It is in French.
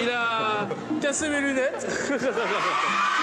il a cassé mes lunettes.